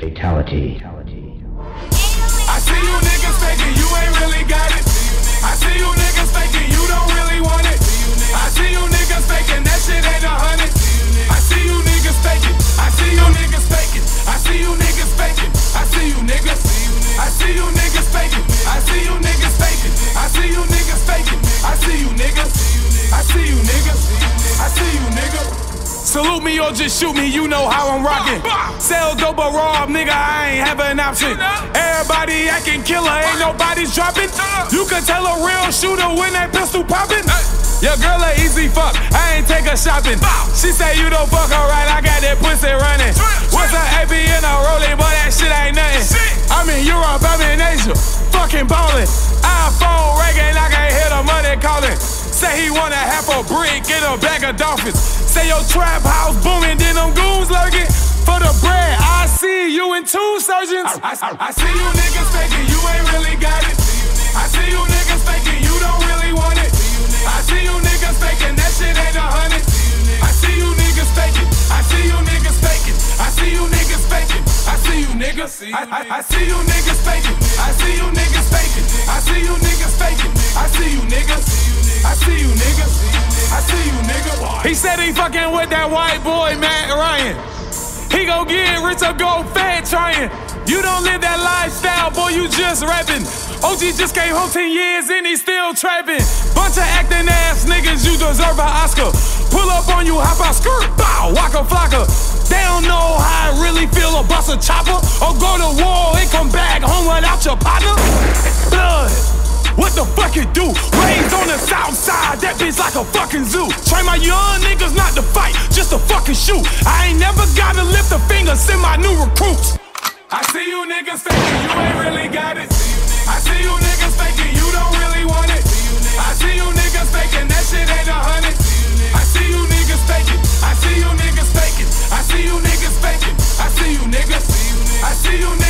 Fatality. I see you niggas faking, you ain't really got it. Salute me or just shoot me, you know how I'm rocking. Sell dope or rob, nigga, I ain't have an option. Everybody acting killer, ain't nobody's dropping. You can tell a real shooter when that pistol popping. Your girl a easy fuck, I ain't take her shopping. She say you don't fuck her right, I got that pussy running. What's an AP in a rolling, but that shit ain't nothing. I'm in Europe, I'm in Asia, fucking ballin'. iPhone ringing, I can hear the money calling. Say he want a half a brick in a bag of dolphins. Say your trap house booming, then them goons lurking. For the bread, I see you in two surgeons. I, I, I see you niggas faking, you ain't really got it. I see you niggas faking, you don't really want it. I see you niggas faking, that shit ain't a hundred. I see you niggas faking, I see you niggas faking, I see you niggas faking, I see you niggas. I, I, I see you niggas faking, I see you niggas faking, I see you niggas faking, I see you niggas. See you niggas, I see you niggas. He said he fucking with that white boy, Matt Ryan. He gon' get rich or go fat trying. You don't live that lifestyle, boy, you just rapping. OG just came home 10 years and he still trapping. Bunch of acting ass niggas, you deserve an Oscar. Pull up on you, hop out, skirt, bow, Waka Flocka. They don't know how I really feel or bust a chopper. Or go to war and come back home without your partner. Blood. What the fuck it do? Raised on the south side, that bitch like a fucking zoo. Train my young niggas not to fight, just to fucking shoot. I ain't never gotta lift a finger, send my new recruits. I see you niggas faking, you ain't really got it. I see you niggas faking, you don't really want it. I see you niggas faking, that shit ain't a hundred. I see you niggas faking, I see you niggas faking, I see you niggas faking, I see you niggas. I see you niggas